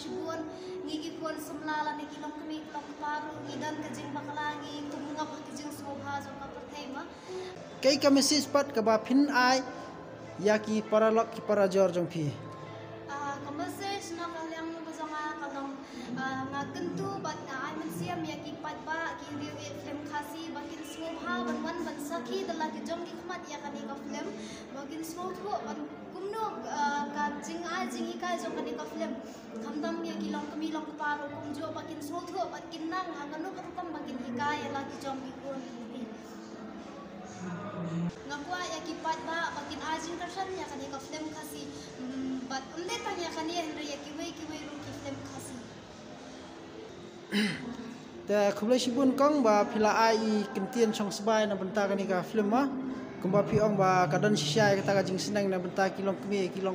shikun ngigi kun samlala ni kilong kami kilong paru idan ka jing bakalangi kumunga pa kejeng jing soha zo ka pertema kai ka message pat ka ba phin ai ya ki paralak ki para jor jong phi. Ah ka message na ka lang ba ka kentu pat na ai men siam ya ki pat ba ki di wan ban saki dala ki ki khamat ya kani ka film bakin smooth ho ban kumno ah, ka jing ay jing ikay jong kani ka film kamdam miya ki long kami long paro kumjo bakin smooth ho bakin nang ha gano ka tam bakin hikaya la ki jong ki kun nga kuha ya kipat ba bakin ajin kashan ya kani ka film kasi mm, but unde tang ya kani henry ya kiwei kiwei ru ki film kasi แต่คุมเลยชิบุนกองบาพิลาไอกินเตียนช่องสบายนะบรรตากันนี่กาฟิล์มมะกุมบาพี่องบากระดันชิชายกตากะจิงสนังนะบรรตากิลองกมีกิลอ